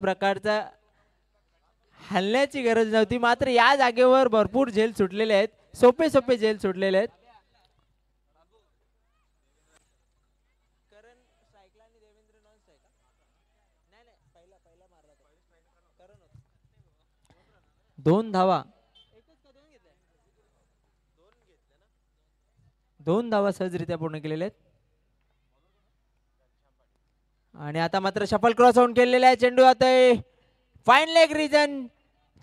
प्रकारचा हलण्याची गरज नव्हती. मात्र या जागेवर भरपूर झेल सुटलेले आहेत. सोपे सोपे झेल सुटलेले आहेत. दोन धावा. दोन धावा सहजरित्या पूर्ण केलेल्या आहेत. आणि आता मात्र शफल क्रॉस होऊन केलेला आहे चेंडू आता फाईन लेग रिजन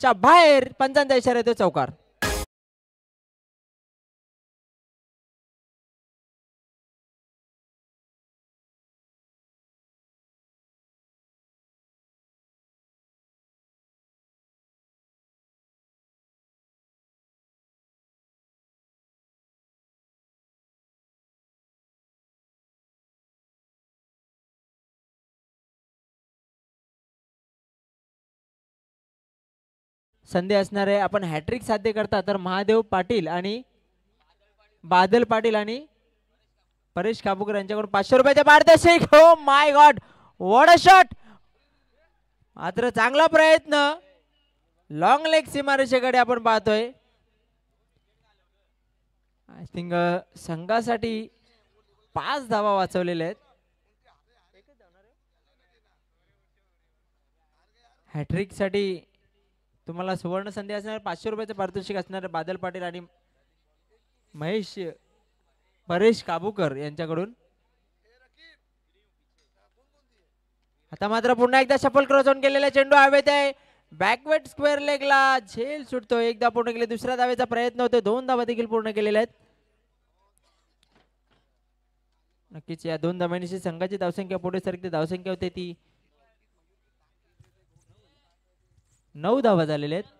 च्या बाहेर पंचांचा इशारा येतो चौकार. संधी असणार आहे आपण हॅट्रिक साध्य करता तर महादेव पाटील आणि बादल पाटील आणि परेश काबूकर यांच्याकडून पाचशे रुपयाचे पारितोषिक हो my god what a shot मात्र चांगला प्रयत्न. लॉंग लेग सीमारेषेकडे आपण पाहतोय. आय थिंक संघासाठी पाच धावा वाचवलेल्या आहेत. हॅट्रिकसाठी तुम्हाला सुवर्ण संधी असणार पाचशे रुपयाचं पारितोषिक असणार बादल पाटील आणि महेश परेश काबूकर यांच्याकडून. आता मात्र पुन्हा एकदा शफल क्रॉस ऑन केलेला चेंडू हवेत आहे. बॅकवर्ड स्क्वेअर लेगला झेल सुटतो एकदा पूर्ण केले दुसऱ्या दावेचा प्रयत्न होतो दोन धावा देखील पूर्ण केलेल्या आहेत. नक्कीच या दोन धाव्यांशी संघाची धावसंख्या पुढे सरकते. धावसंख्या होते ती नऊ धावा झालेल्या आहेत.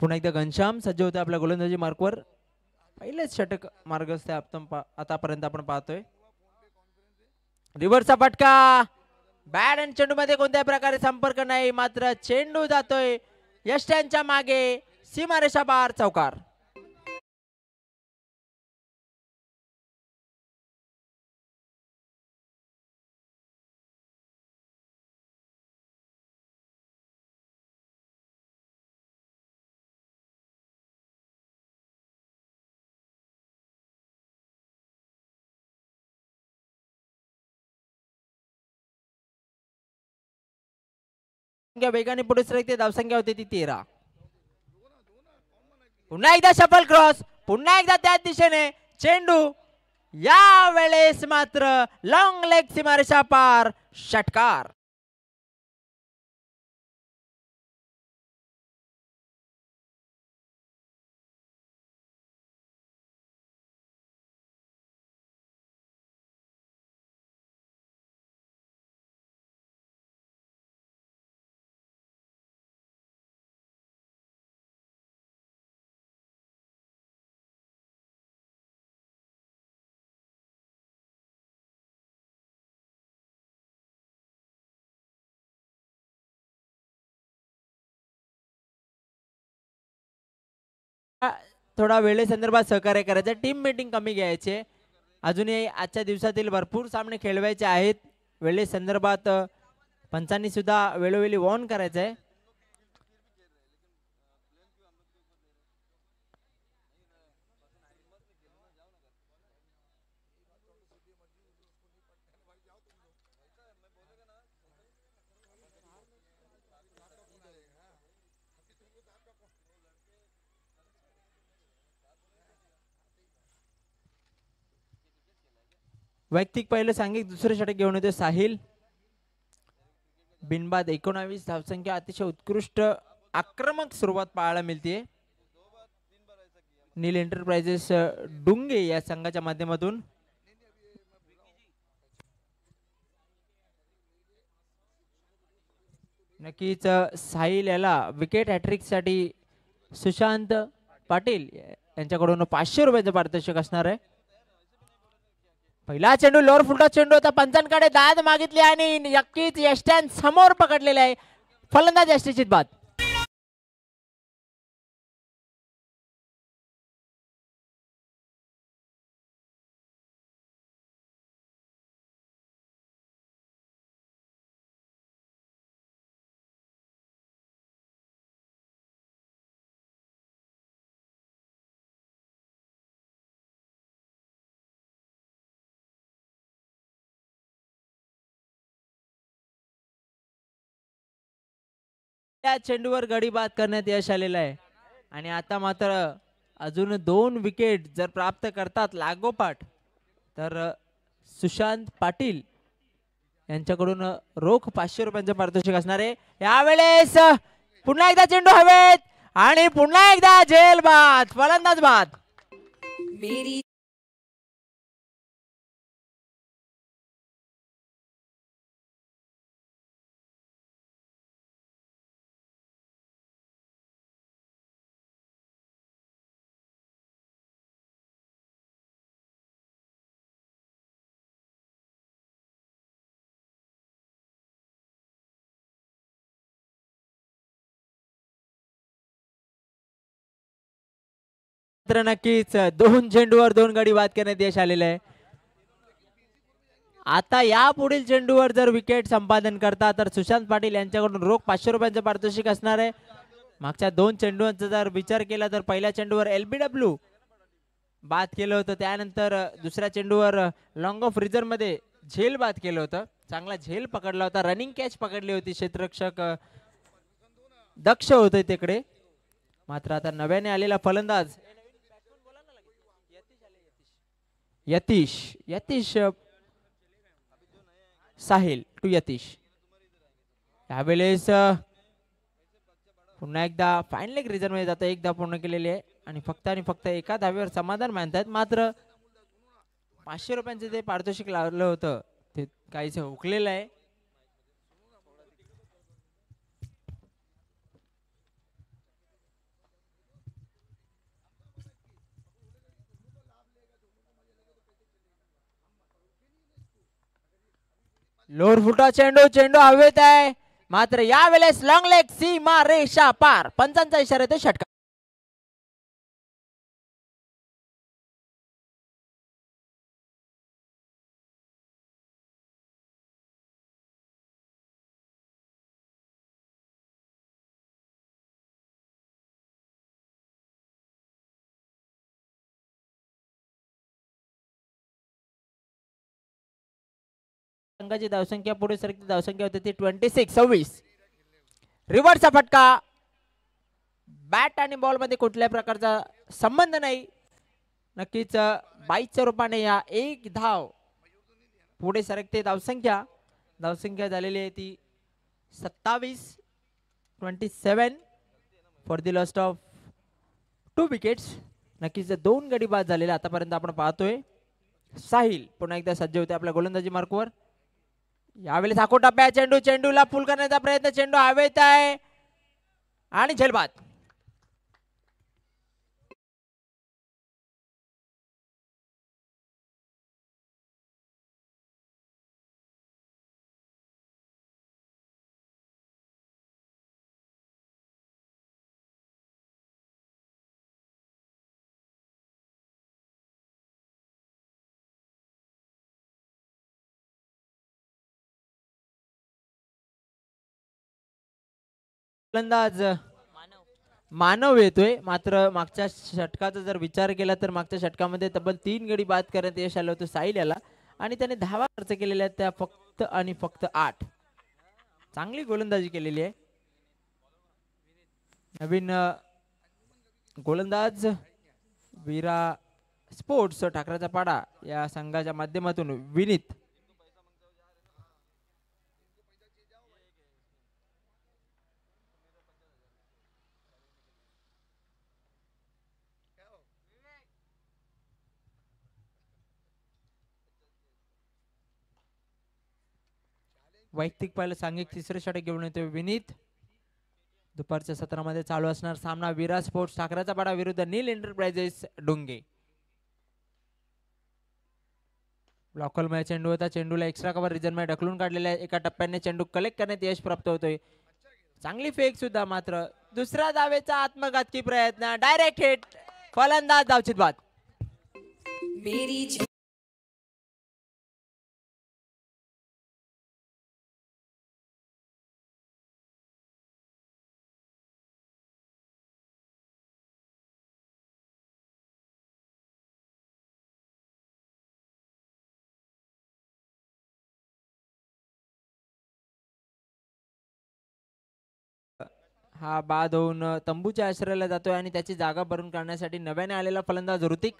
पुन्हा एकदा घनश्याम सज्ज होते आपल्या गोलंदाजी मार्कवर. पहिलेच षटक मार्गस्थ आपण आतापर्यंत आपण पाहतोय. रिव्हर्सचा फटका. बॅट आणि चेंडू मध्ये कोणत्याही प्रकारे संपर्क नाही मात्र चेंडू जातोय यष्ट्यांच्या मागे. सीमारेषा बार चौकार. संख्या वेगाने पुढे सरकते. धावसंख्या होती ती तेरा. पुन्हा एकदा शफल क्रॉस. पुन्हा एकदा त्याच दिशेने. चेंडू या वेळेस मात्र लॉंग लेग सीमारेषा पार. षटकार. थोडा वेळेसंदर्भात सहकार्य करायचं. टीम मीटिंग कमी घ्यायचे. अजूनही आजच्या दिवसातील भरपूर सामने खेळवायचे आहेत. वेळेसंदर्भात अ, पंचांनी सुद्धा वेळोवेळी वॉर्न करायचं आहे वैयक्तिक पहिलं सांघिक दुसरे षटक घेऊन येतो साहिल. बिनबाद एकोणावीस धावसंख्या अतिशय उत्कृष्ट आक्रमक सुरुवात पाहायला मिळते नील एंटरप्राइजेस डुंगे या संघाच्या माध्यमातून. नक्कीच साहिल याला विकेट हॅट्रिकसाठी सुशांत पाटील यांच्याकडून पाचशे रुपयाचं पारितोषिक असणार आहे. पहिला चेंडू लोअर फुलटा चेंडू होता. पंचांकडे दाद मागितली आणि नक्कीच यष्ट्यान समोर पकडलेले आहे फलंदाज यष्टीची बाद. त्या चेंडूवर गडीबाद करण्यात यश आलेलं आहे. आणि आता मात्र अजून दोन विकेट जर प्राप्त करतात लागोपाठ तर सुशांत पाटील यांच्याकडून रोख पाचशे रुपयांचं पारितोषिक असणार आहे. यावेळेस पुन्हा एकदा चेंडू हवेत आणि पुन्हा एकदा झेल बाद फलंदाज बाद. मात्र नक्कीच दोन चेंडूवर दोन गडी बाद करण्यात यश आलेलं आहे. आता या पुढील चेंडूवर जर विकेट संपादन करता तर सुशांत पाटील यांच्याकडून रोख पाचशे रुपयांचं पारितोषिक असणार आहे. मागच्या दोन चेंडूंचा जर विचार केला तर पहिल्या चेंडूवर एल बी डब्ल्यू बाद केलं होतं. त्यानंतर दुसऱ्या चेंडूवर लॉंग ऑफ रिझर्वमध्ये झेल बाद केलं होतं. चांगला झेल पकडला होता. रनिंग कॅच पकडली होती क्षेत्ररक्षक. दक्ष होते तिकडे. मात्र आता नव्याने आलेला फलंदाज यतीश यतीश साहिल टू यतीश. यावेळेस पुन्हा एकदा फायनल एक रिझनमध्ये जाता एकदा पूर्ण केलेली आहे. आणि फक्त आणि फक्त एका धावेवर समाधान मानतात. मात्र पाचशे रुपयांचं जे पारितोषिक लावलं होतं ते काहीच हुकलेलं आहे. लोअर फुटा चेंडू चेंडू हवेत आहे. मात्र यावेळेस लॉंग लेग सीमा रेषा पार. पंचांचा इशारा येतो षटकार. संघाची धावसंख्या पुढे सरकली धावसंख्या होती ती ट्वेंटी सिक्स सव्वीस रिव्हर्सचा फटका. बॅट आणि बॉलमध्ये कुठल्याही प्रकारचा संबंध नाही. नक्कीच बाईसच्या रूपाने या एक धाव पुढे सरकते धावसंख्या. धावसंख्या झालेली आहे ती सत्तावीस twenty seven for the lost of two wickets नक्कीच दोन गडी बाद झालेले आतापर्यंत आपण पाहतोय. साहिल पुन्हा एकदा सज्ज होते आपल्या गोलंदाजी मार्कवर. यावेळी हाको टप्प्या चेंडू चेंडूला फुल करण्याचा प्रयत्न चेंडू हवेत आहे आणि झेलबाद. फलंदाज. मानव. येतोय. मात्र मागच्या षटकाचा जर विचार केला तर मागच्या षटकामध्ये तब्बल तीन गडी बाद करण्यात यश आलं होतं साहिल याला. आणि त्याने धावा खर्च केलेल्या आहेत त्या फक्त आणि फक्त आठ. चांगली गोलंदाजी केलेली आहे. नवीन गोलंदाज विरा स्पोर्ट्स ठाकरेचा पाडा या संघाच्या माध्यमातून विनीत. वैयक्तिक पहिलं सांघिक तिसरे षटक घेऊन येतो विनीत. दुपारच्या सत्रामध्ये चालू असणार सामना विरा स्पोर्ट्स ठाकराचा पाडा विरुद्ध नील एंटरप्राइजेस डोंगे. ब्लॉकलमध्ये चेंडू होता. चेंडूला एक्स्ट्रा कव्हर रिजनमध्ये ढकलून काढलेला एका टप्प्याने चेंडू कलेक्ट करण्यात यश प्राप्त होतोय. चांगली फेक सुद्धा मात्र. दुसऱ्या दावेचा आत्मघातकी प्रयत्न. डायरेक्ट हिट फलंदाज धावचित बाद हा बाद होऊन तंबूच्या आश्रयाला जातोय आणि त्याची जागा भरून काढण्यासाठी नव्याने आलेला फलंदाज ऋतिक.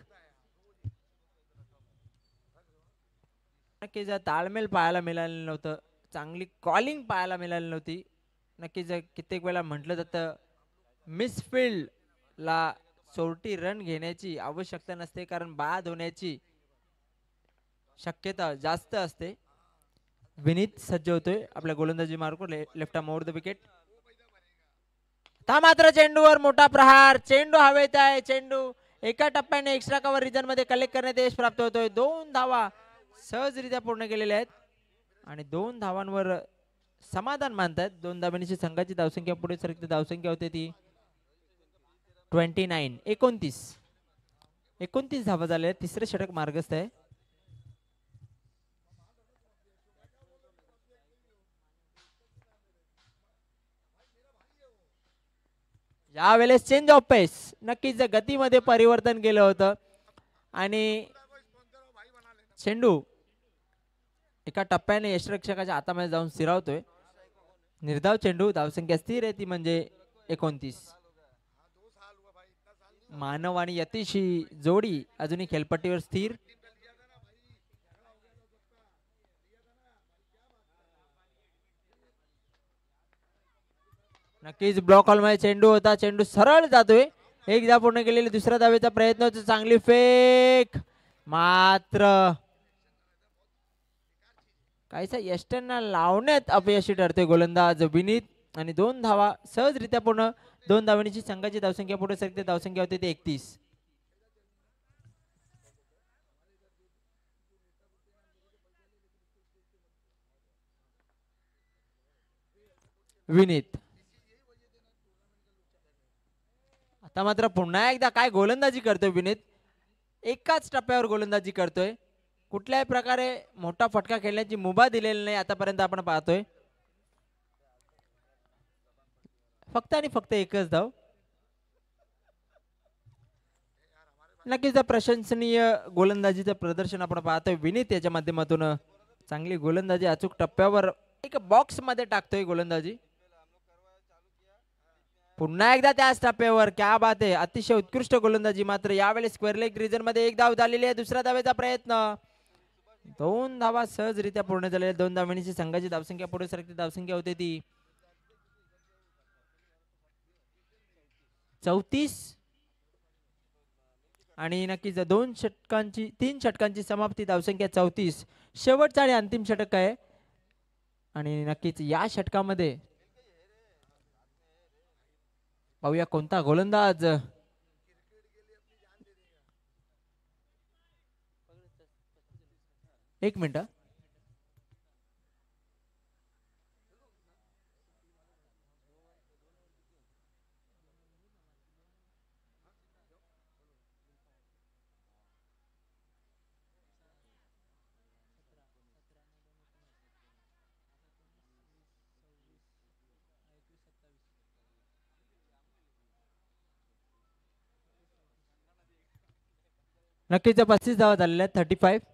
नक्कीच ताळमेल पाहायला मिळालेलं नव्हतं. चांगली कॉलिंग पाहायला मिळाली नव्हती. नक्कीच जर कित्येक वेळा म्हटलं जातं मिसफिल्डला चोरटी रन घेण्याची आवश्यकता नसते कारण बाद होण्याची शक्यता जास्त असते. विनीत सज्ज होतोय आपल्या गोलंदाजी Marco left arm over the wicket. मात्र चेंडूवर मोठा प्रहार. चेंडू हवेत आहे. चेंडू एका टप्प्याने एक्स्ट्रा कव्हर रिजनमध्ये कलेक्ट करण्यात यश प्राप्त होतोय. दोन धावा सहजरित्या पूर्ण केलेल्या आहेत. आणि दोन धावांवर समाधान मानतायत दोन धावांची संघाची धावसंख्या पुढे सरकते. धावसंख्या होते ती ट्वेंटी नाईन एकोणतीस. एकोणतीस धावा झाल्या. तिसरे षटक मार्गस्थ आहे. यावेळेस चेंज ऑफ पेस नक्कीच गतीमध्ये परिवर्तन केलं होतं. आणि चेंडू एका टप्प्याने यशरक्षकाच्या हातामध्ये जाऊन स्थिरावतोय निर्धाव चेंडू धावसंख्या स्थिर आहे ती म्हणजे एकोणतीस. मानव आणि यतीशी जोडी अजूनही खेळपट्टीवर स्थिर. नक्कीच. ब्लॉक हॉलमध्ये चेंडू होता. चेंडू सरळ जातोय. एक पूर्ण केलेली दुसऱ्या धावेचा प्रयत्न होतो. चांगली फेक. मात्र काहीसा यष्टांना लावण्यात अपयशी ठरतोय गोलंदाज विनीत. आणि दोन धावा सहजरित्या पूर्ण दोन धावणीची संघाची धावसंख्या पुढे सरकते. धावसंख्या होते ती एकतीस. विनीत. आता मात्र पुन्हा एकदा काय गोलंदाजी करतोय विनीत? एकाच टप्प्यावर गोलंदाजी करतोय. कुठल्याही प्रकारे मोठा फटका खेळण्याची मुभा दिलेली नाही आतापर्यंत आपण पाहतोय. फक्त आणि फक्त एकच धाव. नक्कीच प्रशंसनीय गोलंदाजीचं प्रदर्शन आपण पाहतोय. विनीत याच्या माध्यमातून चांगली गोलंदाजी अचूक टप्प्यावर एक बॉक्समध्ये टाकतोय गोलंदाजी. पुन्हा एकदा त्याच टप्प्यावर क्या बात आहे. अतिशय उत्कृष्ट गोलंदाजी मात्र यावेळेस स्क्वेअर लेग रिजनमध्ये एक धाव झालेली आहे दुसऱ्या धावेचा प्रयत्न. दोन धावा सहजरित्या पूर्ण झालेल्या दोन धावणीची संघाची धावसंख्या पुढे सरकते धावसंख्या होते ती. चौतीस. आणि नक्कीच दोन षटकांची तीन षटकांची समाप्ती धावसंख्या चौतीस. शेवटचा आणि अंतिम षटक आहे. आणि नक्कीच या षटकामध्ये पाहूया कोणता? गोलंदाज. एक मिनिट. नक्कीच्या नक्कीच पस्तीस धावा झालेल्या आहेत थर्टी फाईव्ह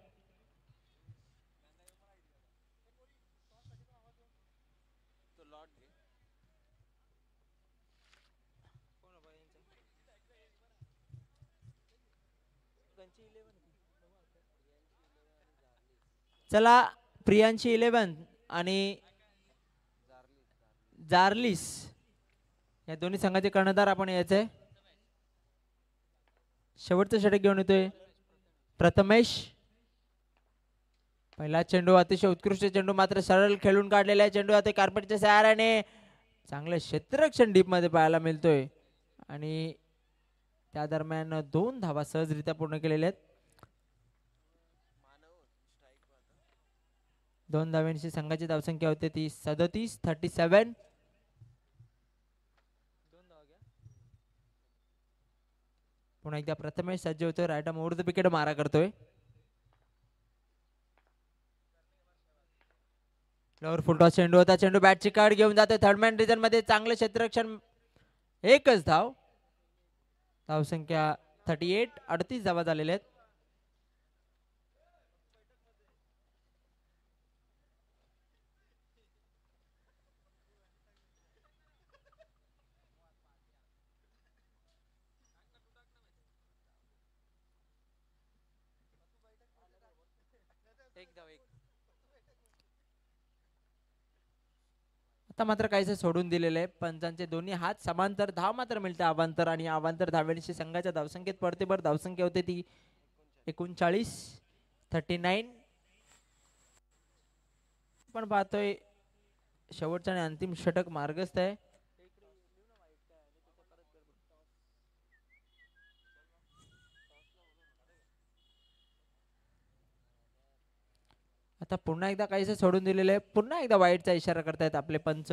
चला प्रियांशी इलेवन आणि जार्लिस. या दोन्ही संघाचे कर्णधार आपण यायचंय. शेवटचं षटक घेऊन येतोय. प्रथमेश पहिला चेंडू अतिशय उत्कृष्ट चेंडू मात्र सरळ खेळून काढलेला आहे. चेंडू आता कार्पेटच्या सहाराने चांगलं क्षेत्ररक्षण डीपमध्ये पाहायला मिळतोय. आणि त्या दरम्यान दोन धावा सहजरित्या पूर्ण केलेल्या आहेत. दोन धाव्यांशी संघाची धावसंख्या होते ती सदतीस थर्टी सेवन पुन्हा एकदा प्रथमेश सज्ज होतोय रायटा मोड द विकेट मारा करतोय. लोअर फुलटॉस चेंडू होता. चेंडू बॅटची कार्ड घेऊन जातोय. थर्ड मॅन रिजनमध्ये चांगलं क्षेत्ररक्षण एकच धाव. धावसंख्या थर्टी एट अडतीस धावा झालेल्या आहेत. आता मात्र काहीसे सोडून दिलेले पंचांचे दोन्ही हात समांतर धाव मात्र मिळते अवांतर आणि अवांतर धावेशी संघाच्या धावसंख्येत पडते. बरं धावसंख्या होते ती एकोणचाळीस थर्टी नाईन पण पाहतोय शेवटचा आणि अंतिम षटक मार्गस्थ आहे. आता पुन्हा एकदा काहीसे सोडून दिलेले आहे. पुन्हा एकदा वाईटचा इशारा करतायत आपले पंच.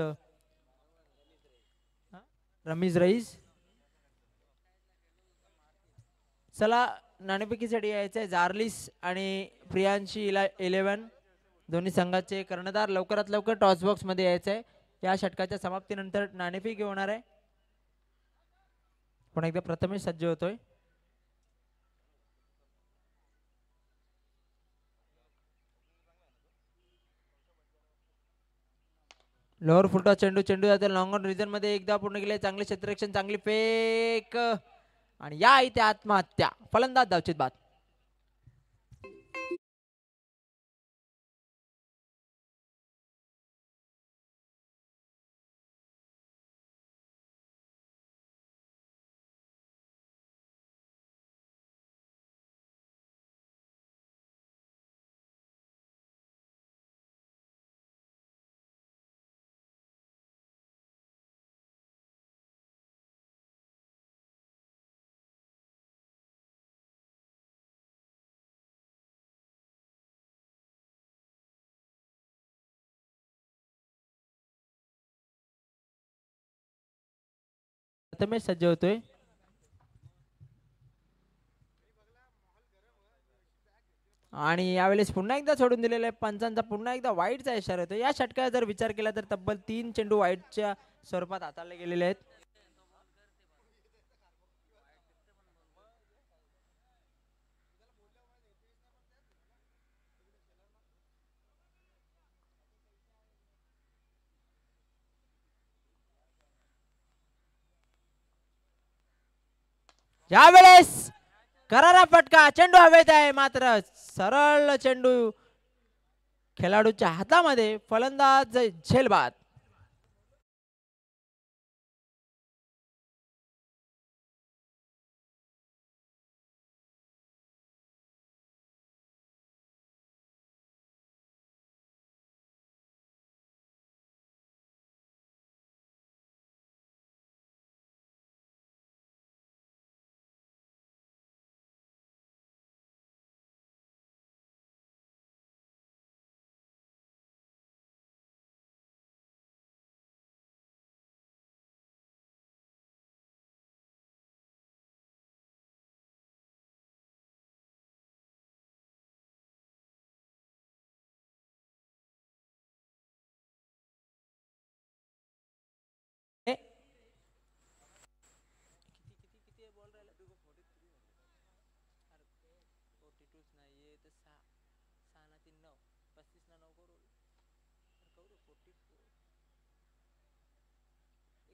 रमीज रईस. चला नाणेफेकीसाठी यायचं आहे जार्लिस आणि प्रियांशी इला इलेवन दोन्ही संघाचे कर्णधार लवकरात लवकर टॉस बॉक्समध्ये यायचं आहे या षटकाच्या समाप्तीनंतर नाणेफेक होणार आहे. पण एकदा प्रथमेश सज्ज होतोय. लोअर फुटा चेंडू चेंडू जाते. लॉंग ऑन रिझनमध्ये एकदा पूर्ण केले. चांगले क्षेत्ररक्षण चांगली फेक आणि या इथे आत्महत्या. फलंदाज धावचित बाद. प्रथमेश सज्ज होतोय. आणि यावेळेस पुन्हा एकदा सोडून दिलेला आहे. पंचांचा पुन्हा एकदा वाईटचा इशारा होतो या षटकाचा जर विचार केला तर तब्बल तीन चेंडू वाईटच्या स्वरूपात हाताळले गेलेले आहेत. यावेळेस करारा फटका चेंडू हवेत आहे मात्र सरळ चेंडू खेळाडूच्या हातामध्ये फलंदाज झेलबाद.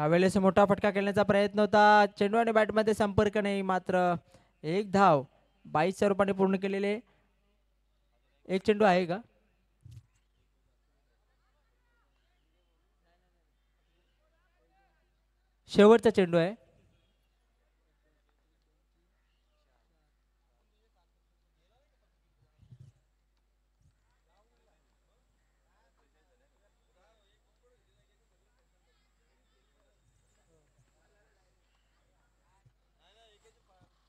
यावेळेस मोठा फटका खेळण्याचा प्रयत्न होता. चेंडू आणि बॅटमध्ये संपर्क नाही मात्र एक धाव बाईस रूपाने पूर्ण केलेले. एक चेंडू आहे का? शेवटचा चेंडू आहे.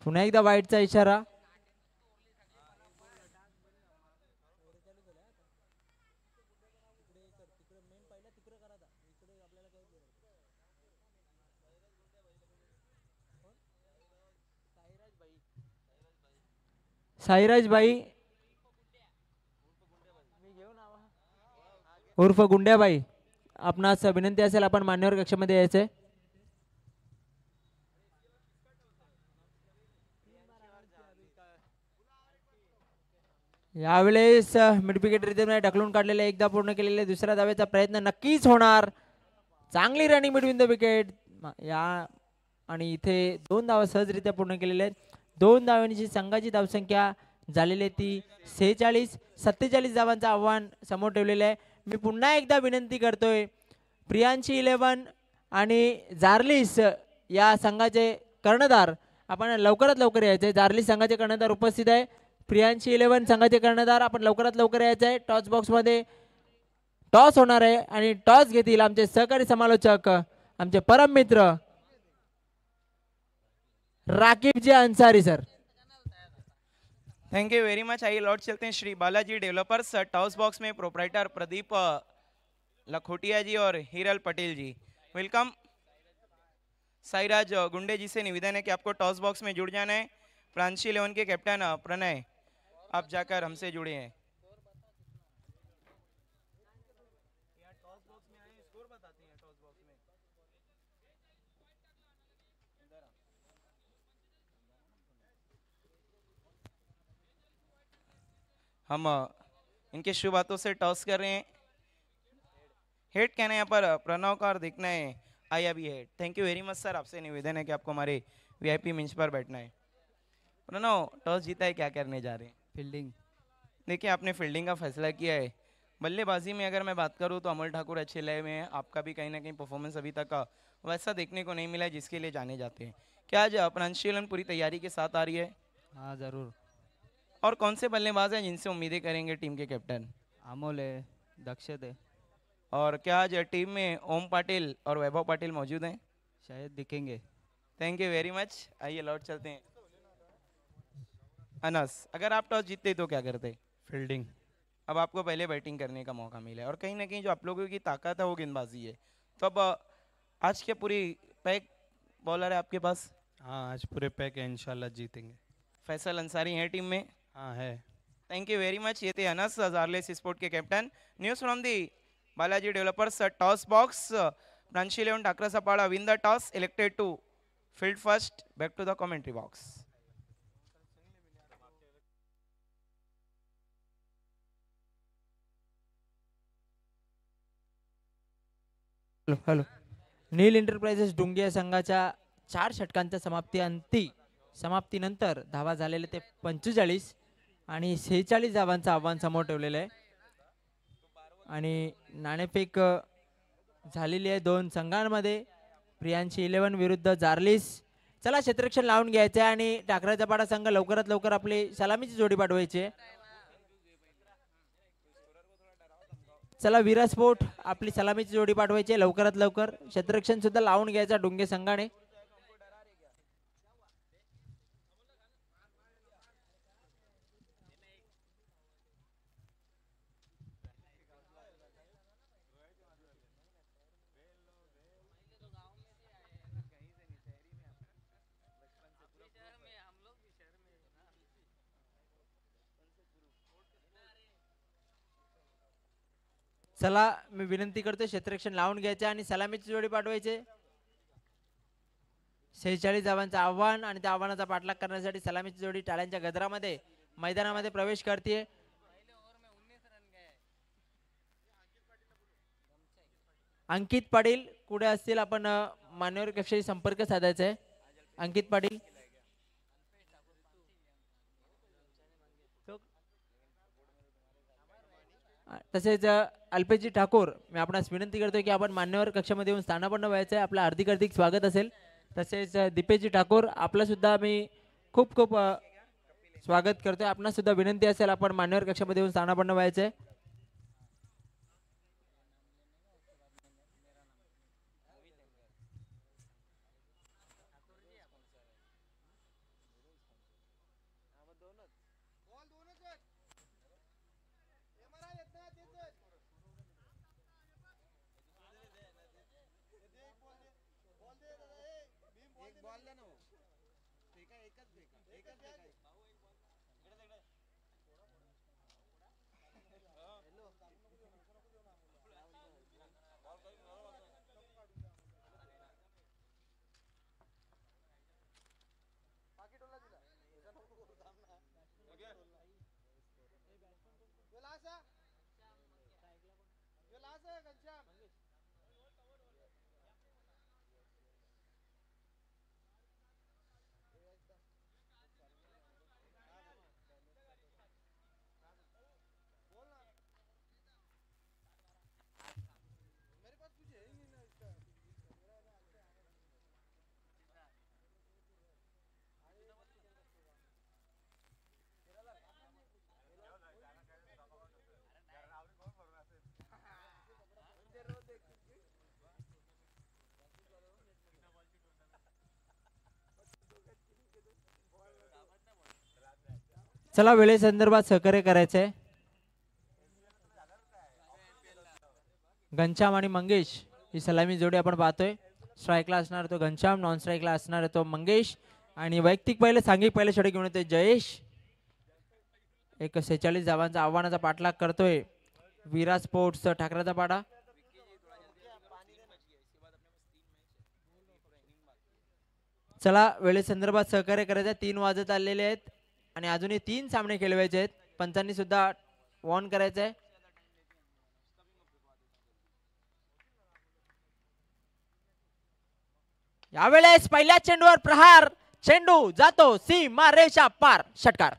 पुन्हा एकदा वाईटचा इशारा. साईराज बाई उर्फ गुंड्याबाई. आपणास विनंती असेल आपण मान्यवर कक्षामध्ये यायचंय यावेळेस मिडविकेट रिझर्वने ढकलून काढलेले एकदा पूर्ण केलेले दुसऱ्या धावेचा प्रयत्न नक्कीच होणार. चांगली रनिंग मिडविन द विकेट या आणि इथे दोन धावा सहजरित्या पूर्ण केलेले आहेत. दोन धावांची संघाची धावसंख्या झालेली आहे ती सेहेचाळीस सत्तेचाळीस धावांचं आव्हान समोर ठेवलेलं आहे. मी पुन्हा एकदा विनंती करतोय प्रियांशी इलेवन आणि जार्लिस या संघाचे कर्णधार आपण लवकरात लवकर यायचे आहे जार्लिस संघाचे कर्णधार उपस्थित आहे. प्रियांशी इलेवन संघाचे कर्णधार. आपण लवकरात लवकर यायचं आहे. टॉस बॉक्समध्ये टॉस होणार आहे आणि टॉस घेतील आमचे सहकारी समालोचक आमचे परम मित्र Rakibji Ansari sir. Thank you very much आई लौट चलते हैं Shri Balaji developers toss box में प्रोपराइटर प्रदीप लखोटियाजी लखोटिया जी और हिरल पटेल जी वेलकम साईराज गुंडेजी गुंडे जी से निवेदन है कि आपको टॉस बॉक्स में जुड़ जाना है. प्रांशी इलेवन के कैप्टन प्रणय. आप जाकर हमसे जुड़े हैं। हम इनके शुभ हाथों से टॉस कर रहे हैं। हेड कहना है यहाँ पर प्रणव का और देखना है आई अभी है। Thank you very much sir आपसे निवेदन है कि आपको हमारे वीआईपी मंच पर बैठना है। प्रणव, टॉस जीता है, क्या करने जा रहे हैं? फील्डिंग देखिए आपने फील्डिंग का फैसला किया है। बल्लेबाजी में अगर मैं बात करूँ तो अमल ठाकुर अच्छे लय में हैं। आपका भी कहीं ना कहीं परफॉर्मेंस अभी तक का वैसा देखने को नहीं मिला है जिसके लिए जाने जाते हैं। क्या आज प्रांशीलन पूरी तैयारी के साथ आ रही है? हाँ ज़रूर। और कौन से बल्लेबाज हैं जिनसे उम्मीदें करेंगे टीम के कैप्टन? अमोल है दक्षत है। और क्या आज टीम में ओम पाटिल और वैभव पाटिल मौजूद हैं? शायद दिखेंगे। थैंक यू वेरी मच आइए लौट चलते हैं। अनस अगर आप टॉस जीतते तो क्या करते? फील्डिंग अब आपको पहले बैटिंग करने का मौका मिला है और कहीं ना कहीं जो आप लोगों की ताकत है वो गेंदबाजी है। तो अब आज के पूरी पैक बॉलर है आपके पास? हाँ आज पूरे पैक है इनशाला जीतेंगे। फैसल अंसारी हैं टीम में। हाँ है। थैंक यू वेरी मच ये थे अनस जारलेस sport K captain. News from the Balaji developers toss box Pranshi eleven Takra Sapada win the toss elected to field first back to the commentary hello hello. Neel enterprises Dunge या संघाच्या चार षटकांच्या समाप्ती अंती समाप्तीनंतर धावा झालेले ते पंचेचाळीस आणि सेहेचाळीस धावांचं आव्हान समोर ठेवलेलं आहे. आणि नाणेफेक झालेली आहे दोन संघांमध्ये. प्रियांशी इलेव्हन विरुद्ध जार्लिस. चला क्षेत्ररक्षण लावून घ्यायचं आहे आणि टाकराचा पाडा संघ लवकरात लवकर आपली सलामीची जोडी पाठवायची आहे. चला विरा आपली सलामीची जोडी पाठवायची लवकरात लवकर. क्षेत्ररक्षण सुद्धा लावून घ्यायचा डोंगे संघाने. चला मी विनंती करतो क्षेत्ररक्षण लावून घ्यायचे आणि सलामीची जोडी पाठवायचे. शेहेचाळीस धावांचं आव्हान आणि त्या आव्हानाचा पाठलाग करण्यासाठी सलामीची जोडी टाळ्यांच्या गजरामध्ये मैदानामध्ये प्रवेश करते अंकित पाटील कुठे असतील? आपण मान्यवर कक्षाशी संपर्क साधायचा आहे अंकित पाटील. तसेच अल्पेशजी ठाकूर मी आपणास विनंती करतोय की आपण मान्यवर कक्षामध्ये येऊन स्थानापन्न व्हायचं आहे. आपलं हार्दिक हार्दिक स्वागत असेल. तसेच दीपेशजी ठाकूर आपलंसुद्धा मी खूप खूप स्वागत करतोय. आपणास सुद्धा विनंती असेल आपण मान्यवर कक्षामध्ये येऊन स्थानापन्न व्हायचं आहे. चला वेळेसंदर्भात सहकार्य करायचंय. घनश्याम आणि मंगेश ही सलामी जोडी आपण पाहतोय. स्ट्राईकला असणार तो घनश्याम नॉन स्ट्राईकला असणार तो मंगेश. आणि वैयक्तिक पहिले सांघिक पहिले षटक घेऊन येतोय जयेश. एक सेहेचाळीस धावांचा आव्हानाचा पाठलाग करतोय विरा स्पोर्ट्स ठाकरेचा पाडा. चला वेळेसंदर्भात सहकार्य करायचं तीन वाजत आलेले आहेत. आणि अजूनही तीन सामने खेळवायचे आहेत. पंचांनी सुद्धा वॉर्न करायचं आहे यावेळेस पहिल्या चेंडूवर प्रहार चेंडू जातो सीमा रेषा पार षटकार.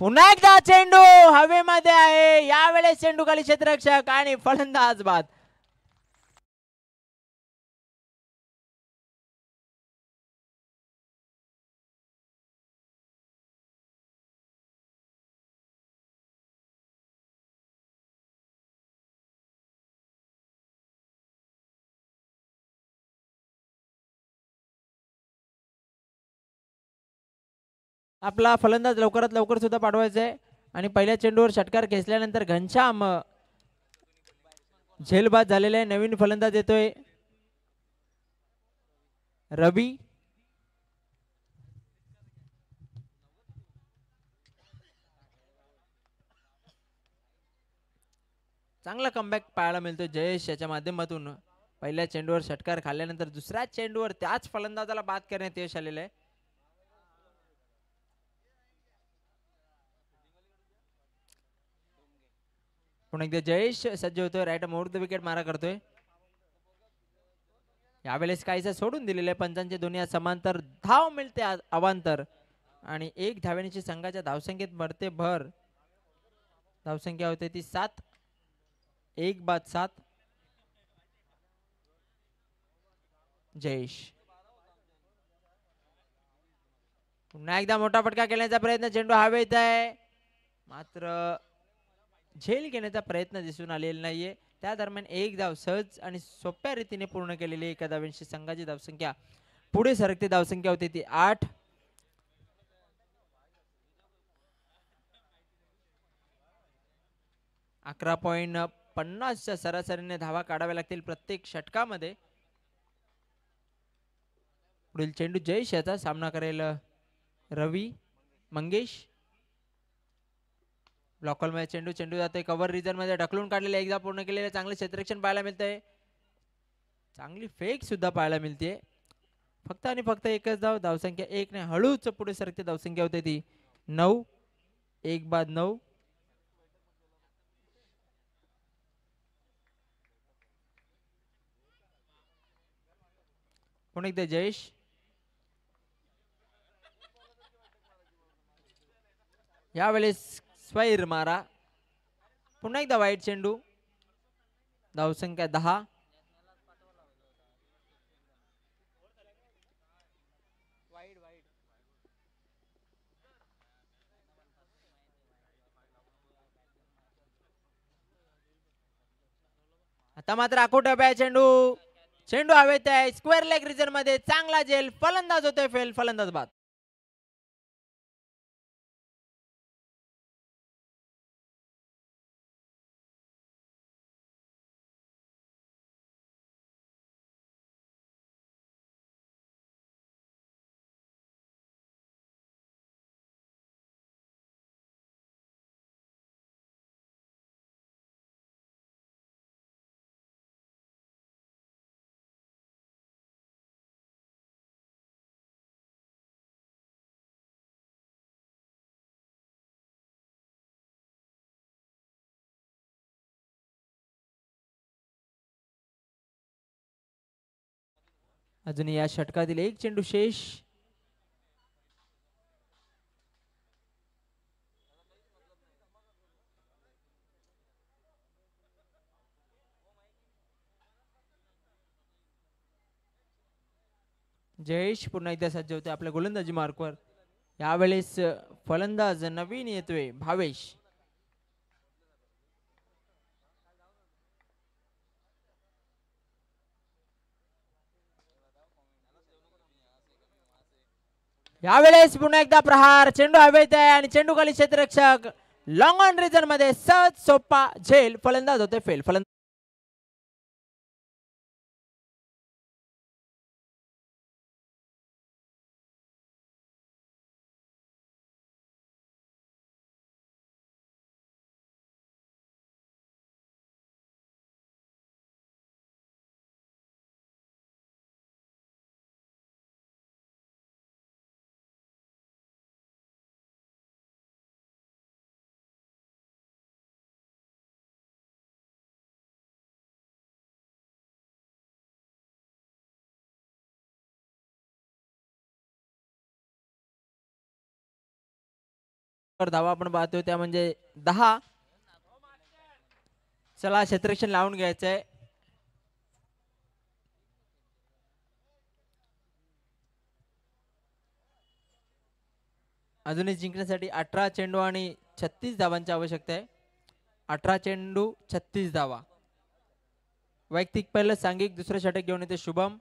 पुन्हा एकदा चेंडू हवेमध्ये आहे. यावेळेस चेंडू खाली क्षेत्ररक्षक आणि फलंदाज बाद. आपला फलंदाज लवकरात लवकर सुद्धा पाठवायचा आहे आणि पहिल्या चेंडूवर षटकार खेचल्यानंतर घनश्याम झेलबाद झालेला आहे. नवीन फलंदाज येतोय. रवी. चांगला कमबॅक पाहायला मिळतो जयेश याच्या माध्यमातून. पहिल्या चेंडूवर षटकार खाल्ल्यानंतर दुसऱ्या चेंडूवर त्याच फलंदाजाला बाद करण्यात यश आलेलं आहे. पुन्हा एकदा जयेश सज्ज होतोय राईट मुहूर्त विकेट मारा करतोय. यावेळेस काहीसं सोडून दिलेलं आहे पंचांचे दोन्ही समांतर धाव मिळते अवांतर. आणि एक धाव्याची संघाच्या धावसंख्येत भरते भर. धावसंख्या होते ती सात. एक बाद सात. जयेश. पुन्हा एकदा मोठा फटका केल्याचा प्रयत्न चेंडू हवेत आहे. मात्र झेल घेण्याचा प्रयत्न दिसून आलेला नाहीये. त्या दरम्यान एक धाव सहज आणि सोप्या रीतीने पूर्ण केलेली एका धाव्यांची संघाची धावसंख्या. पुढे सरकते धावसंख्या होती ती आठ. अकरा पॉईंट पन्नासच्या सरासरीने धावा काढाव्या लागतील प्रत्येक षटकामध्ये. पुढील चेंडू जयेश याचा सामना करेल रवी मंगेश. मध्ये चेंडू चेंडू जाते कव्हर रिजनमध्ये ढकलून काढलेले एकदा पूर्ण केलेले चांगले क्षेत्ररक्षण पाहायला मिळतंय. चांगली फेक सुद्धा पाहायला मिळते फक्त आणि फक्त एकच धाव धावसंख्या एक नाही हळूच पुढे सरकते धावसंख्या होते ती. नऊ एक बाद नऊ. पुन्हा एकदा जयेश. यावेळेस स्वैर मारा। पुन्हा एकदा वाईट चेंडू. धावसंख्या दहा. आता मात्र आखोट आहे चेंडू. चेंडू हवेत आहे. स्क्वेअर लेग रिजनमध्ये चांगला जेल. फलंदाज होतोय फेल. फलंदाज बाद. अजून या षटकातील एक चेंडू शेष. जयेश पुन्हा एकदा सज्ज होते आपल्या गोलंदाजी मार्कवर. यावेळेस फलंदाज नवीन येतोय भावेश. यावेळेस पुन्हा एकदा प्रहार. चेंडू हवेत आहे आणि चेंडू खाली क्षेत्ररक्षक लॉंग ऑन रिझनमध्ये सहज सोप्पा झेल फलंदाज होते फेल. फलंदाज वर धावा आपण पाहतोय त्या म्हणजे दहा. चला क्षेत्ररक्षण लावून घ्यायचंय. अजूनही जिंकण्यासाठी अठरा चेंडू आणि छत्तीस धावांची आवश्यकता आहे. अठरा चेंडू छत्तीस धावा. वैयक्तिक पहिलं सांघिक दुसरं षटक घेऊन येते शुभम.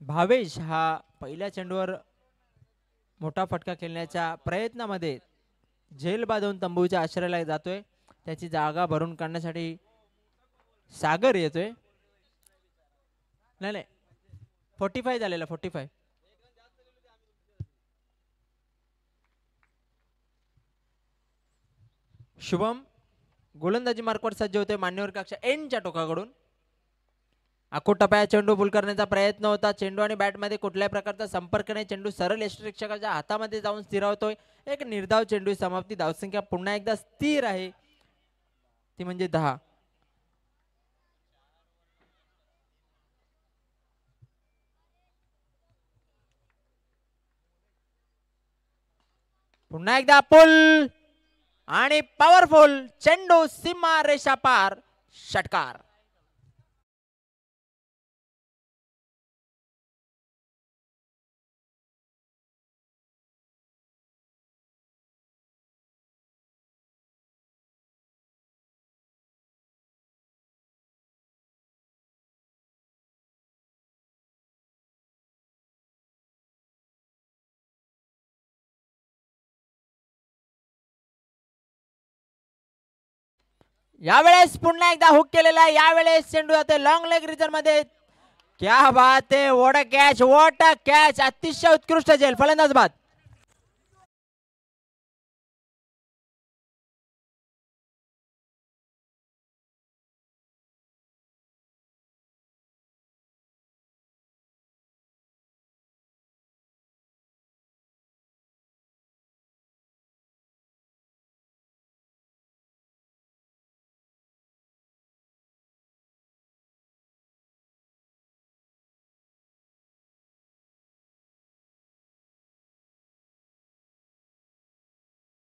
भावेश हा पहिल्या चेंडूवर मोठा फटका खेळण्याच्या प्रयत्नामध्ये झेल बांधून तंबूच्या आश्रयाला जातोय. त्याची जागा भरून काढण्यासाठी सागर येतोय. नाही नाही. फोर्टी फाय झालेला फोर्टी फाय शुभम गोलंदाजी मार्कवर सज्ज होते मान्यवर कक्षा एनच्या टोकाकडून. आखो टप्या चेंडू पुल करण्याचा प्रयत्न होता. चेंडू आणि बॅटमध्ये कुठल्याही प्रकारचा संपर्क नाही. चेंडू सरळ यष्टरक्षकाच्या हातामध्ये जाऊन स्थिरावतोय एक निर्धाव चेंडू समाप्ती. धावसंख्या पुन्हा एकदा स्थिर आहे. ती म्हणजे दहा. पुन्हा एकदा पुल आणि पॉवरफुल चेंडू सीमा रेषा पार. षटकार. यावेळेस पुन्हा एकदा हुक केलेला आहे. यावेळेस चेंडू जाते लॉंग लेग रिझनमध्ये क्या बात आहे. What a catch what a catch अतिशय उत्कृष्ट झेल फलंदाज बाद.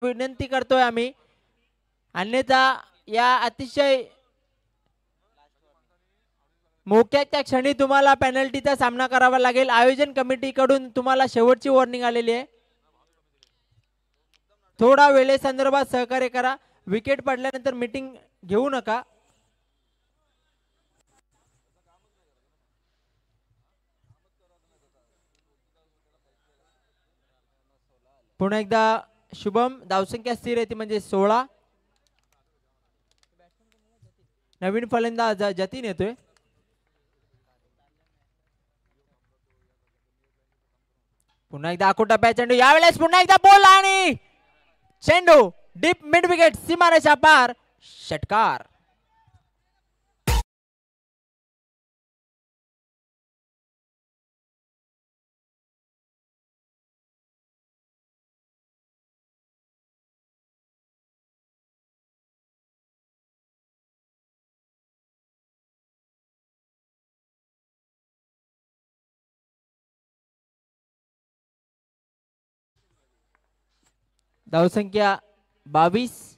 विनंती करतोय आम्ही. अन्यथा या अतिशय मोक्याच्या क्षणी तुम्हाला पेनल्टीचा सामना करावा लागेल. आयोजन कमिटीकडून तुम्हाला शेवटची वॉर्निंग आलेली आहे. थोडा वेळेसंदर्भात सहकार्य करा. विकेट पडल्यानंतर मीटिंग घेऊ नका. पुन्हा एकदा शुभम धावसंख्या स्थिर आहे ती म्हणजे सोळा. नवीन फलंदाज जतीन येतोय. पुन्हा एकदा अकोटा पॅच चेंडू यावेळेस पुन्हा एकदा बोल आणि चेंडू डीप मिड विकेट सीमारेषा पार षटकार. धावसंख्या बावीस.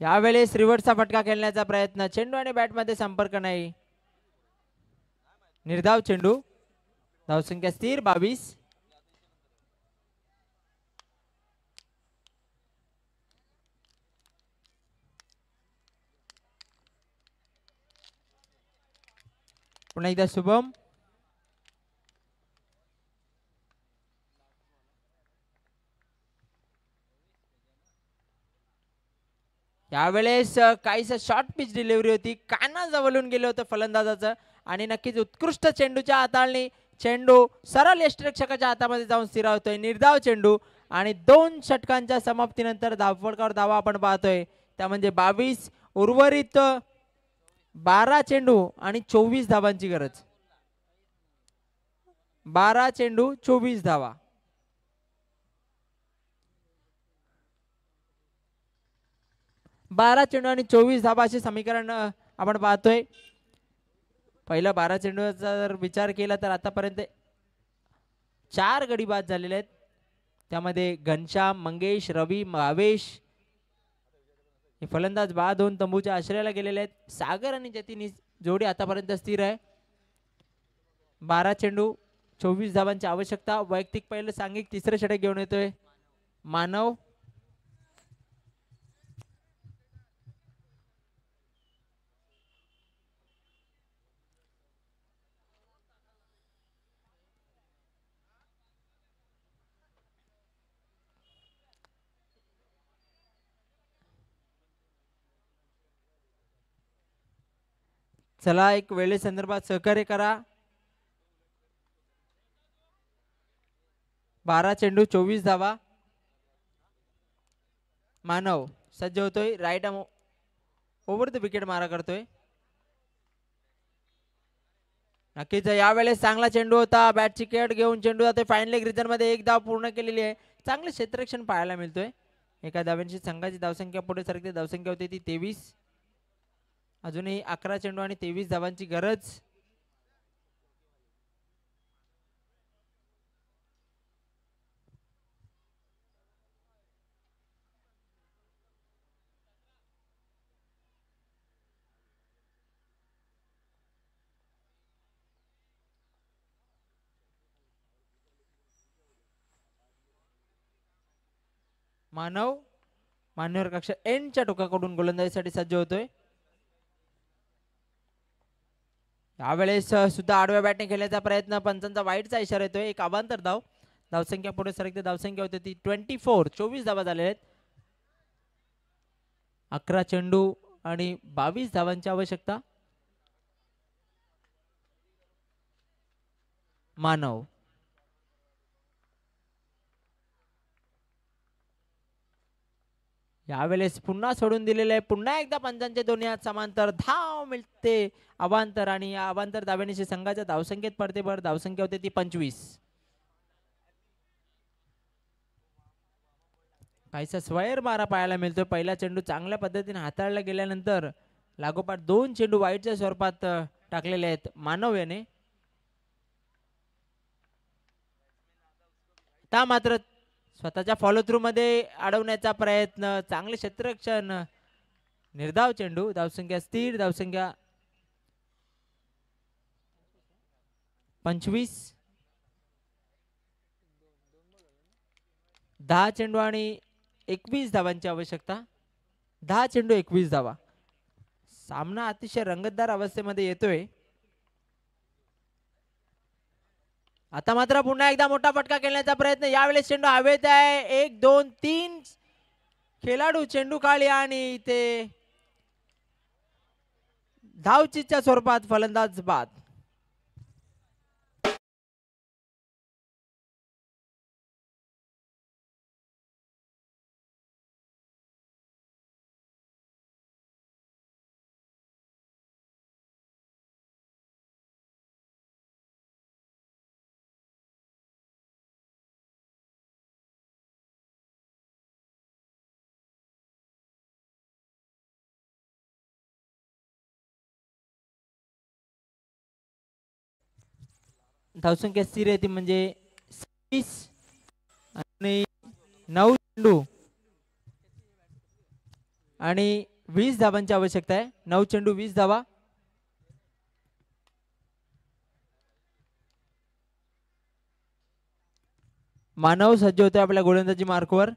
यावेळेस रिव्हर्सचा फटका खेळण्याचा प्रयत्न. चेंडू आणि बॅटमध्ये संपर्क नाही. निर्धाव चेंडू. धावसंख्या स्थिर बावीस. पुन्हा एकदा शुभम. यावेळेस काहीसं शॉर्ट पिच डिलिव्हरी होती. कानाजवळून गेलं होतं फलंदाजाचं. आणि नक्कीच उत्कृष्ट चेंडूच्या हाताळणी. चेंडू सरळ यष्टरक्षकाच्या हातामध्ये जाऊन स्थिरावतोय निर्धाव चेंडू. आणि दोन षटकांच्या समाप्तीनंतर धावफडकावर धावा आपण पाहतोय. त्या म्हणजे बावीस उर्वरित बारा चेंडू आणि चोवीस धावांची गरज. बारा चेंडू चोवीस धावा. बारा चेंडू आणि चोवीस धाबाचे समीकरण आपण पाहतोय. पहिला बारा चेंडूचा जर विचार केला तर आतापर्यंत चार गडी बाद झालेले आहेत. त्यामध्ये घनश्याम मंगेश रवी भावेश हे फलंदाज बाद होऊन तंबूच्या आश्रयाला गेलेले आहेत. सागर आणि जतीन ही जोडी आतापर्यंत स्थिर आहे. बारा चेंडू चोवीस धाबांची आवश्यकता. वैयक्तिक पहिलं सांघिक तिसरं षटक घेऊन येतोय मानव. चला एक वेळेसंदर्भात सहकार्य करा. बारा चेंडू चोवीस धावा. मानव सज्ज होतोय. Right arm over the wicket मारा करतोय. नक्कीच यावेळेस चांगला चेंडू होता. बॅट चिकेट घेऊन चेंडू जातोय. फायनल लेग रिझनमध्ये एक धाव पूर्ण केलेली आहे. चांगले क्षेत्ररक्षण पाहायला मिळतोय. एका धाव्यांची संघाची धावसंख्या पुढे सरकते. धावसंख्या होती ती तेवीस. अजूनही अकरा चेंडू आणि तेवीस धावांची गरज. मानव मान्यवर कक्षा एनच्या टोकाकडून गोलंदाजीसाठी सज्ज होतोय. यावेळेस सुद्धा आडव्या बॅटने खेळण्याचा प्रयत्न पंचांचा वाईटचा इशारा येतोय. एक अवांतर धाव. धावसंख्या पुढे सरकते. धावसंख्या होती ती ट्वेंटी फोर. चोवीस धावा झालेल्या आहेत. अकरा चेंडू आणि बावीस धावांची आवश्यकता. मानव. यावेळेस पुन्हा सोडून दिलेले पुन्हा एकदा पंचांचे दोन्ही हात समांतर धाव मिळते. अवांतर आणि या अवांतर धाव्यानिशी संघाच्या धावसंख्येत पडते भर धावसंख्या होते ती पंचवीस. काहीसा स्वैर मारा पाहायला मिळतोय. पहिला चेंडू चांगल्या पद्धतीने हाताळला गेल्यानंतर लागोपाठ दोन चेंडू वाईटच्या स्वरूपात टाकलेले आहेत मानव याने. ता मात्र स्वतःच्या फॉलो थ्रू मध्ये अडवण्याचा प्रयत्न चांगले क्षेत्ररक्षण. निर्धाव चेंडू धावसंख्या स्थिर धावसंख्या पंचवीस. दहा चेंडू आणि एकवीस धावांची आवश्यकता. दहा चेंडू एकवीस धावा. सामना अतिशय रंगतदार अवस्थेमध्ये येतोय. आता मात्र पुन्हा एकदा मोठा फटका खेळण्याचा प्रयत्न. यावेळेस चेंडू हवेत आहे. एक दोन तीन खेळाडू चेंडू काळी आणि ते धावचीच्या स्वरूपात फलंदाज बाद. धावसंख्या स्थिर आहे ती म्हणजे सव्वीस आणि नऊ चेंडू आणि वीस धावांची आवश्यकता आहे. नऊ चेंडू वीस धावा मानव सज्ज होतोय आपल्या गोलंदाजी मार्कवर.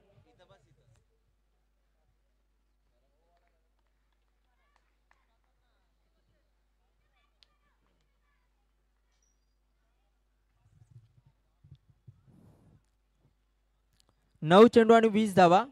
नऊ चेंडू आणि वीस धावा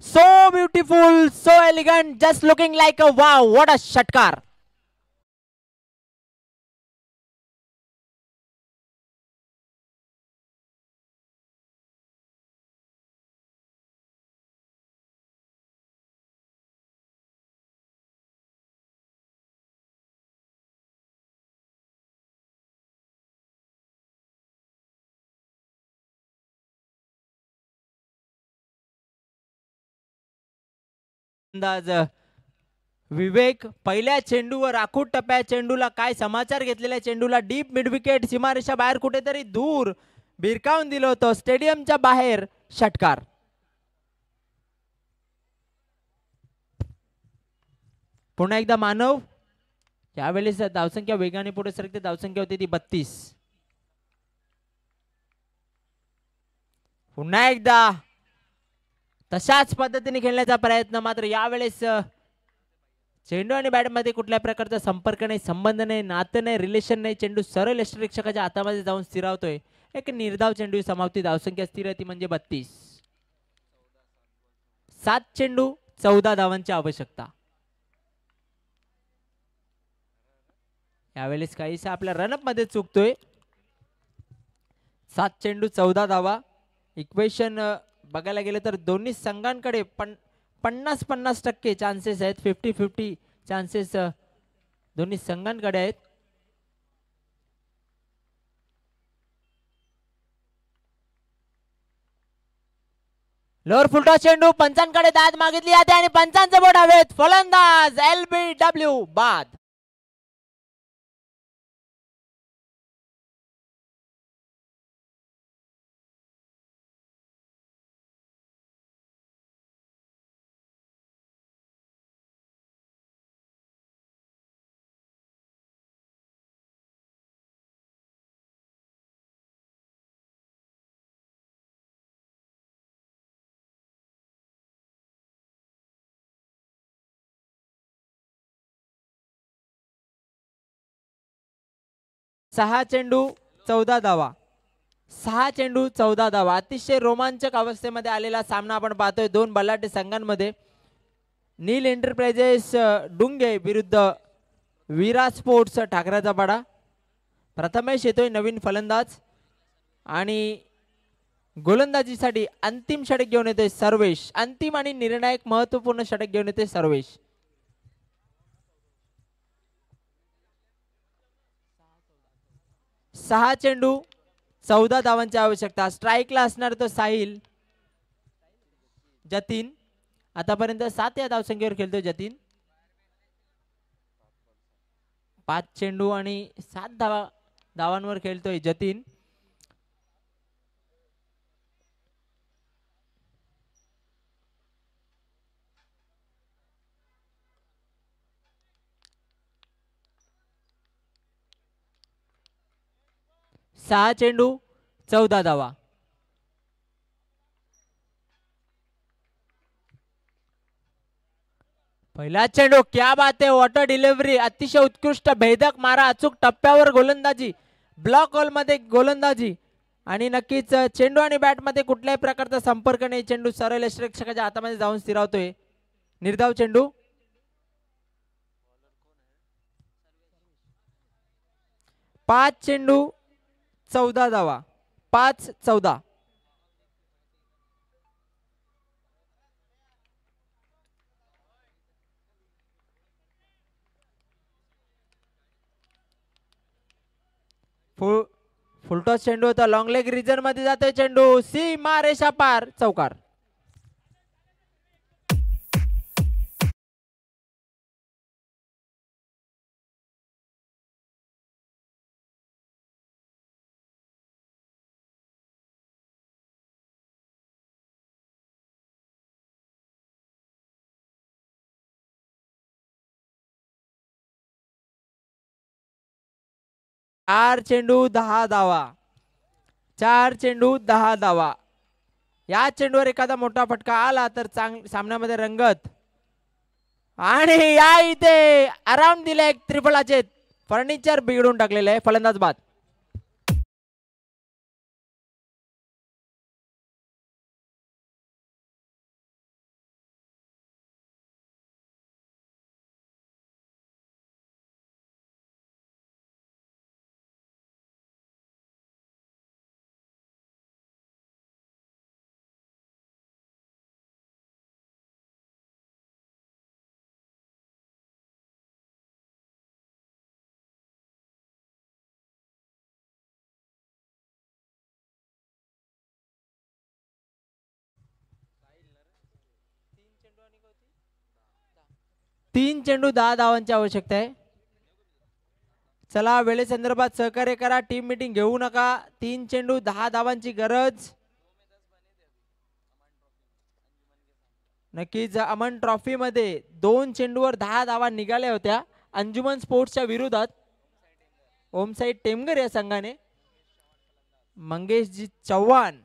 So beautiful, so elegant, just looking like a wow. What a shatkar. फलंदाज विवेक पहिल्या चेंडूवर आखूट टप्प्या चेंडूला काय समाचार घेतलेल्या चेंडूला डीप मिडविकेट सीमारेषा बाहेर कुठेतरी दूर भिरकावून दिलं होतं. स्टेडियमच्या बाहेर षटकार. पुन्हा एकदा मानव यावेळेस धावसंख्या वेगाने पुढे सरकते. धावसंख्या होती ती बत्तीस. पुन्हा एकदा तशाच पद्धतीने खेळण्याचा प्रयत्न मात्र यावेळेस चेंडू आणि बॅटमध्ये कुठल्या प्रकारचा संपर्क नाही संबंध नाही नातं नाही रिलेशन नाही. चेंडू सरळ यष्टरक्षकाच्या हातामध्ये जाऊन स्थिरावतोय. एक निर्धाव चेंडू समाप्ती धावसंख्या स्थिर ती म्हणजे बत्तीस. सात चेंडू चौदा धावांची आवश्यकता. यावेळेस काहीसा आपल्या रनअपमध्ये चुकतोय. सात चेंडू चौदा धावा. इक्वेशन बघायला गेलं तर दोन्ही संघांकडे पण पन्नास पन्नास टक्के चान्सेस आहेत फिफ्टी फिफ्टी चान्सेस दोन्ही संघांकडे आहेत. लोअर फुलटॉ चेंडू पंचांकडे दाद मागितली जाते आणि पंचांचे बोट हवेत फलंदाज एल बी डब्ल्यू बाद. सहा चेंडू चौदा धावा. सहा चेंडू चौदा धावा. अतिशय रोमांचक अवस्थेमध्ये आलेला सामना आपण पाहतोय दोन बलाढ्य संघांमध्ये. नील एंटरप्राइजेस डुंगे विरुद्ध विरा स्पोर्ट्स ठाकऱ्याचा पाडा. प्रथमेश येतोय नवीन फलंदाज. आणि गोलंदाजीसाठी अंतिम षटक घेऊन येतोय सर्वेश. अंतिम आणि निर्णायक महत्त्वपूर्ण षटक घेऊन येतोय सर्वेश. सहा चेंडू चौदा धावांची आवश्यकता. स्ट्राईकला असणार तो साहिल जतीन. आतापर्यंत सात या धावसंख्येवर खेळतोय जतीन. पाच चेंडू आणि सात धावा धावांवर खेळतोय जतीन. सहा चेंडू चौदा धावा. पहिला चेंडू क्या बात आहे वॉटर डिलिव्हरी अतिशय उत्कृष्ट भेदक मारा अचूक टप्प्यावर गोलंदाजी. ब्लॉक हॉलमध्ये गोलंदाजी. आणि नक्कीच चेंडू आणि बॅटमध्ये कुठल्याही प्रकारचा संपर्क नाही. चेंडू सरळ यष्टरक्षकाच्या हातामध्ये जाऊन स्थिरावतोय. निर्धाव चेंडू. पाच चेंडू चौदा धावा पाच चौदा. फुल फुलटॉस चेंडू होता. लॉंग लेग रिजनमध्ये जातोय चेंडू. सी मा रेषा पार चौकार. चार चेंडू दहा धावा. चार चेंडू दहा धावा. या चेंडूवर एखादा मोठा फटका आला तर चांग सामन्यामध्ये रंगत. आणि या इथे आराम दिला एक त्रिफळाचे. फर्निचर बिघडून टाकलेलं आहे फलंदाज बाद. तीन चेंडू दहा धावांची आवश्यकता आहे. चला वेळेसंदर्भात सहकार्य करा. टीम मीटिंग घेऊ नका. तीन चेंडू दहा धावांची गरज. नक्कीच अमन ट्रॉफीमध्ये दोन चेंडूवर दहा धावा निघाल्या होत्या. अंजुमन स्पोर्ट्सच्या विरोधात. ओमसाई टेमगर या संघाने. मंगेशजी चव्हाण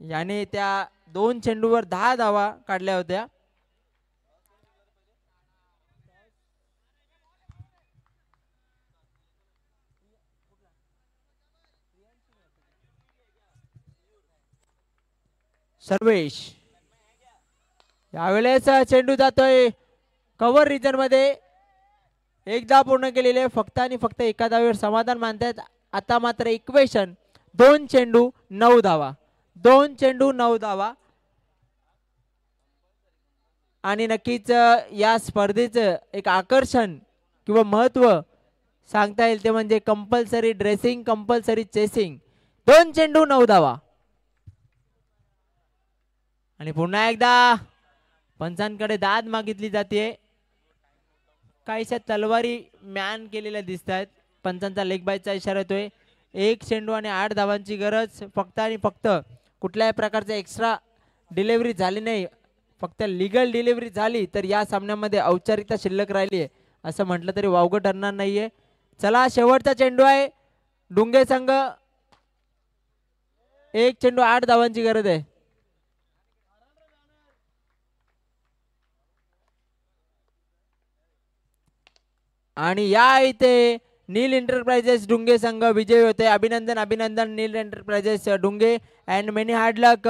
याने त्या दोन चेंडूवर दहा धावा काढल्या होत्या. सर्वेश. यावेळेस चेंडू जातोय कव्हर रिजनमध्ये. एकदा पूर्ण केलेले फक्त आणि फक्त एका धावेवर समाधान मानतात आता मात्र इक्वेशन दोन चेंडू नऊ धावा. दोन चेंडू नऊ धावा. आणि नक्कीच या स्पर्धेचं एक आकर्षण किंवा महत्त्व सांगता येईल ते म्हणजे कंपल्सरी ड्रेसिंग कंपल्सरी चेसिंग दोन चेंडू नऊ धावा. आणि पुन्हा एकदा पंचांकडे दाद मागितली जाते. काहीशा तलवारी मॅन केलेल्या दिसत आहेत पंचांचा लेगबायचा इशारा येतोय. एक चेंडू आणि आठ धावांची गरज. फक्त आणि फक्त कुठल्याही प्रकारचं एक्स्ट्रा डिलिव्हरी झाली नाही. फक्त लिगल डिलिव्हरी झाली तर या सामन्यामध्ये औपचारिकता शिल्लक राहिली आहे. असं म्हटलं तरी वावगं ठरणार नाहीये. चला शेवटचा चेंडू आहे. डुंगे संघ. एक चेंडू आठ धावांची गरज आहे. आणि या इथे नील एंटरप्राइजेस डुंगे संघ विजयी होते. अभिनंदन अभिनंदन Neel enterprises Dunge and many hard luck